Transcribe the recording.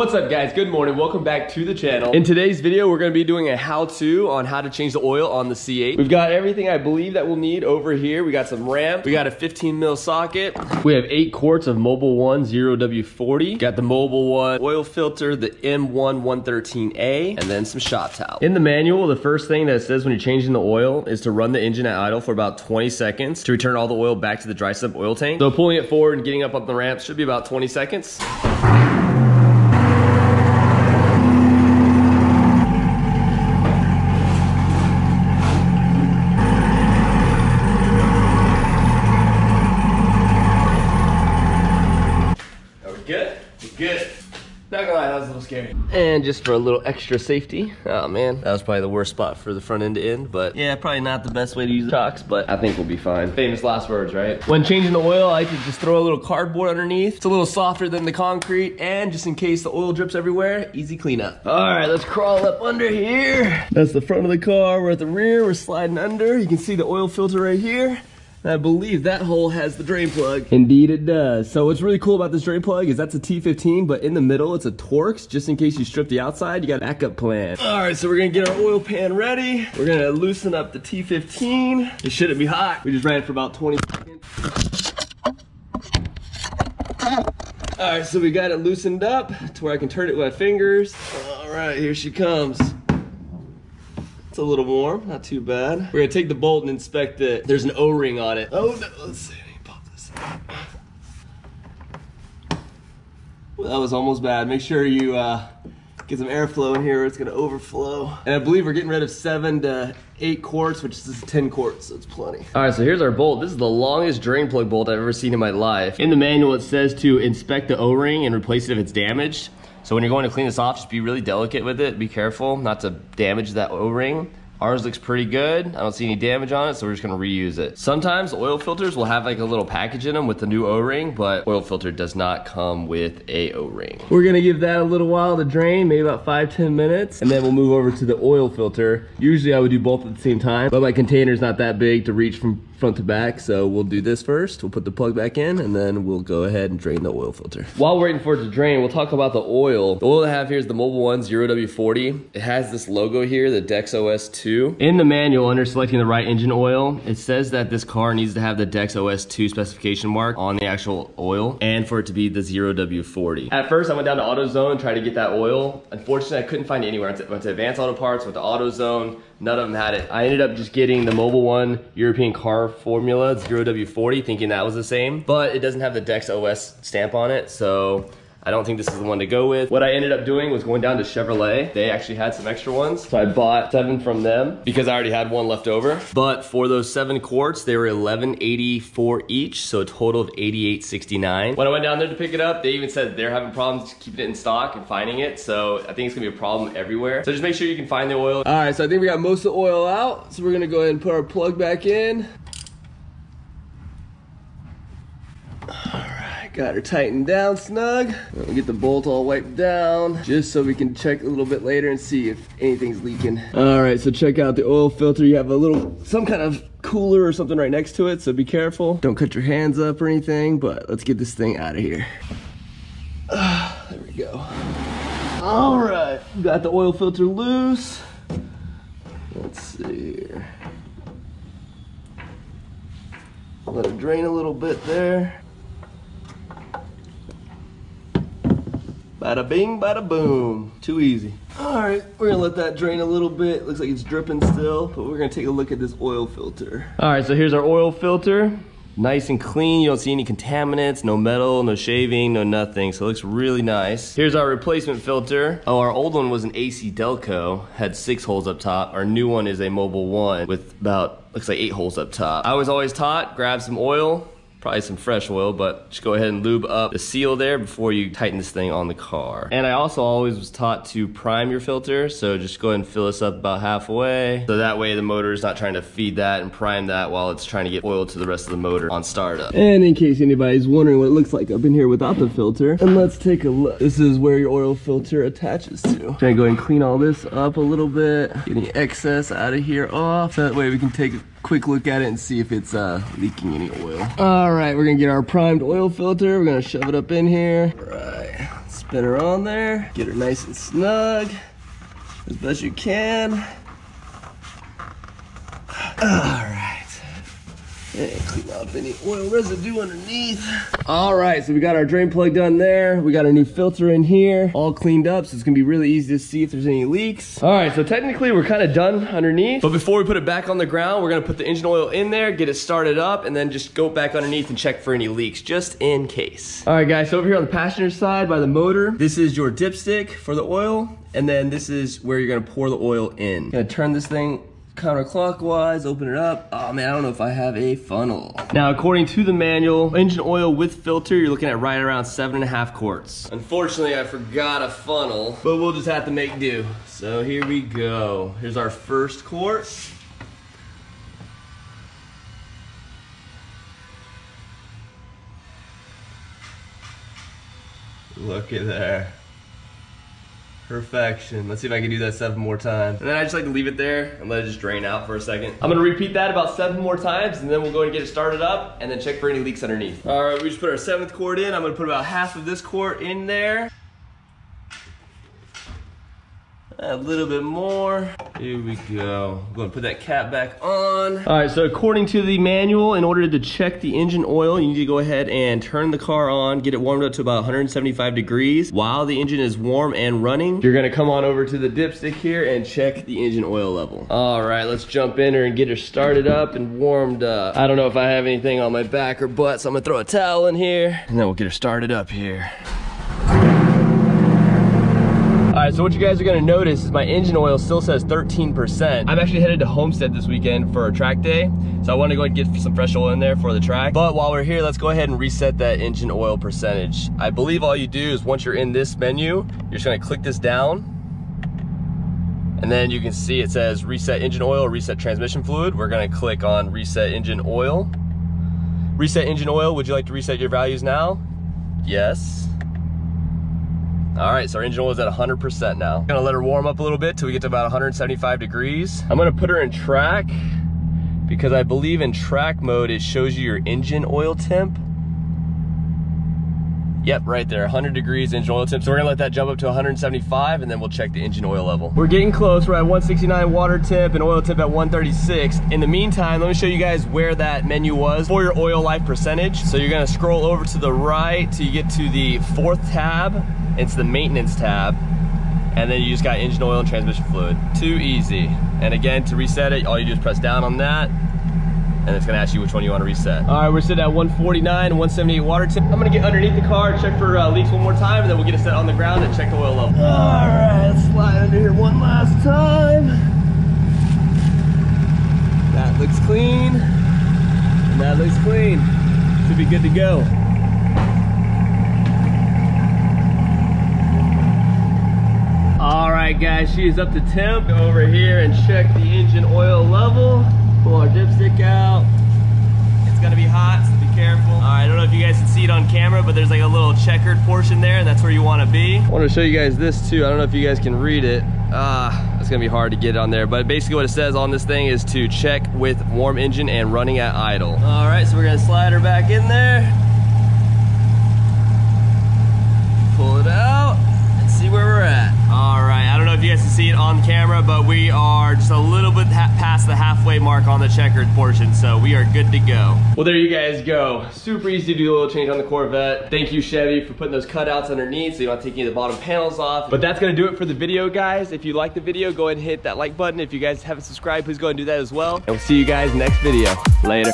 What's up guys, good morning, welcome back to the channel. In today's video, we're gonna be doing a how-to on how to change the oil on the C8. We've got everything I believe that we'll need over here. We got some ramp, we got a 15 mil socket. We have eight quarts of Mobil 1 0W40. Got the Mobil 1 oil filter, the M1 113A, and then some shop towel. In the manual, the first thing that says when you're changing the oil is to run the engine at idle for about 20 seconds to return all the oil back to the dry sump oil tank. So pulling it forward and getting up on the ramp should be about 20 seconds. good? good. Not gonna lie, that was a little And just for a little extra safety, oh man, that was probably the worst spot for the front end to end, but yeah, probably not the best way to use the shocks, but I think we'll be fine. Famous last words, right? When changing the oil, I like to just throw a little cardboard underneath. It's a little softer than the concrete, and just in case the oil drips everywhere, easy cleanup. All right, let's crawl up under here. That's the front of the car. We're at the rear, we're sliding under. You can see the oil filter right here. I believe that hole has the drain plug. Indeed it does. So what's really cool about this drain plug is that's a T15, but in the middle it's a Torx. Just in case you strip the outside, you got a backup plan. All right, so we're gonna get our oil pan ready. We're gonna loosen up the T15. It shouldn't be hot. We just ran it for about 20 seconds. All right, so we got it loosened up to where I can turn it with my fingers. All right, here she comes. It's a little warm, not too bad. We're gonna take the bolt and inspect it. There's an O-ring on it. Oh no, let's see, let me pop this Well, that was almost bad. Make sure you uh, get some airflow in here or it's gonna overflow. And I believe we're getting rid of seven to eight quarts, which is 10 quarts, so it's plenty. All right, so here's our bolt. This is the longest drain plug bolt I've ever seen in my life. In the manual, it says to inspect the O-ring and replace it if it's damaged. So when you're going to clean this off, just be really delicate with it. Be careful not to damage that O-ring. Ours looks pretty good. I don't see any damage on it, so we're just gonna reuse it. Sometimes oil filters will have like a little package in them with the new O-ring, but oil filter does not come with a O-ring. We're gonna give that a little while to drain, maybe about five, 10 minutes, and then we'll move over to the oil filter. Usually I would do both at the same time, but my container's not that big to reach from front to back. So we'll do this first. We'll put the plug back in and then we'll go ahead and drain the oil filter. While waiting for it to drain, we'll talk about the oil. The oil I have here is the Mobil 1 0W40. It has this logo here, the DexOS 2. In the manual, under selecting the right engine oil, it says that this car needs to have the DexOS 2 specification mark on the actual oil and for it to be the 0W40. At first, I went down to AutoZone and tried to get that oil. Unfortunately, I couldn't find it anywhere. I went to Advanced Auto Parts, went to AutoZone, None of them had it. I ended up just getting the Mobil 1 European car formula, 0W40, thinking that was the same, but it doesn't have the Dex OS stamp on it, so I don't think this is the one to go with. What I ended up doing was going down to Chevrolet. They actually had some extra ones. So I bought seven from them because I already had one left over. But for those seven quarts, they were 11.84 each, so a total of 88.69. When I went down there to pick it up, they even said they're having problems keeping it in stock and finding it. So I think it's gonna be a problem everywhere. So just make sure you can find the oil. All right, so I think we got most of the oil out. So we're gonna go ahead and put our plug back in. Got her tightened down snug. Get the bolt all wiped down just so we can check a little bit later and see if anything's leaking. All right, so check out the oil filter. You have a little, some kind of cooler or something right next to it, so be careful. Don't cut your hands up or anything, but let's get this thing out of here. Uh, there we go. All right, got the oil filter loose. Let's see here. Let it drain a little bit there. Bada bing, bada boom. Too easy. All right, we're gonna let that drain a little bit. Looks like it's dripping still, but we're gonna take a look at this oil filter. All right, so here's our oil filter. Nice and clean, you don't see any contaminants, no metal, no shaving, no nothing, so it looks really nice. Here's our replacement filter. Oh, our old one was an AC Delco, had six holes up top. Our new one is a Mobil 1 with about, looks like eight holes up top. I was always taught, grab some oil, probably some fresh oil, but just go ahead and lube up the seal there before you tighten this thing on the car. And I also always was taught to prime your filter, so just go ahead and fill this up about halfway. So that way the motor is not trying to feed that and prime that while it's trying to get oil to the rest of the motor on startup. And in case anybody's wondering what it looks like up in here without the filter, and let's take a look. This is where your oil filter attaches to. Trying to go and clean all this up a little bit, get getting excess out of here off. That way we can take quick look at it and see if it's uh, leaking any oil. All right, we're gonna get our primed oil filter. We're gonna shove it up in here. All right, Spin her on there, get her nice and snug as best you can. All right. And clean up any oil residue underneath. All right, so we got our drain plug done there. We got our new filter in here, all cleaned up, so it's gonna be really easy to see if there's any leaks. All right, so technically we're kind of done underneath, but before we put it back on the ground, we're gonna put the engine oil in there, get it started up, and then just go back underneath and check for any leaks, just in case. All right, guys, so over here on the passenger side by the motor, this is your dipstick for the oil, and then this is where you're gonna pour the oil in. Gonna turn this thing counterclockwise, open it up. Oh man, I don't know if I have a funnel. Now, according to the manual, engine oil with filter, you're looking at right around seven and a half quarts. Unfortunately, I forgot a funnel, but we'll just have to make do. So here we go. Here's our first quart. Look at there. Perfection. Let's see if I can do that seven more times. And then I just like to leave it there and let it just drain out for a second. I'm gonna repeat that about seven more times and then we'll go and get it started up and then check for any leaks underneath. All right, we just put our seventh quart in. I'm gonna put about half of this quart in there. A little bit more. Here we go. I'm gonna put that cap back on. All right, so according to the manual, in order to check the engine oil, you need to go ahead and turn the car on, get it warmed up to about 175 degrees. While the engine is warm and running, you're gonna come on over to the dipstick here and check the engine oil level. All right, let's jump in her and get her started up and warmed up. I don't know if I have anything on my back or butt, so I'm gonna throw a towel in here and then we'll get her started up here. So what you guys are gonna notice is my engine oil still says 13%. I'm actually headed to Homestead this weekend for a track day, so I wanna go and get some fresh oil in there for the track. But while we're here, let's go ahead and reset that engine oil percentage. I believe all you do is once you're in this menu, you're just gonna click this down, and then you can see it says reset engine oil, reset transmission fluid. We're gonna click on reset engine oil. Reset engine oil, would you like to reset your values now? Yes. All right, so our engine oil is at 100% now. Gonna let her warm up a little bit till we get to about 175 degrees. I'm gonna put her in track because I believe in track mode, it shows you your engine oil temp. Yep, right there, 100 degrees engine oil temp. So we're gonna let that jump up to 175 and then we'll check the engine oil level. We're getting close, we're at 169 water temp and oil temp at 136. In the meantime, let me show you guys where that menu was for your oil life percentage. So you're gonna scroll over to the right till you get to the fourth tab it's the maintenance tab. And then you just got engine oil and transmission fluid. Too easy. And again, to reset it, all you do is press down on that and it's gonna ask you which one you wanna reset. All right, we're sitting at 149 178 water temp. I'm gonna get underneath the car, check for uh, leaks one more time, and then we'll get it set on the ground and check the oil level. All right, let's slide under here one last time. That looks clean, and that looks clean. Should be good to go. All right, guys, she is up to temp. Go over here and check the engine oil level. Pull our dipstick out. It's gonna be hot, so be careful. All right, I don't know if you guys can see it on camera, but there's like a little checkered portion there, and that's where you wanna be. I wanna show you guys this too. I don't know if you guys can read it. Ah, uh, it's gonna be hard to get on there, but basically what it says on this thing is to check with warm engine and running at idle. All right, so we're gonna slide her back in there. Pull it out and see where we're at. All right, I don't know if you guys can see it on camera, but we are just a little bit past the halfway mark on the checkered portion, so we are good to go. Well, there you guys go. Super easy to do a little change on the Corvette. Thank you, Chevy, for putting those cutouts underneath so you don't take any of the bottom panels off. But that's gonna do it for the video, guys. If you like the video, go ahead and hit that like button. If you guys haven't subscribed, please go and do that as well. And we'll see you guys next video. Later.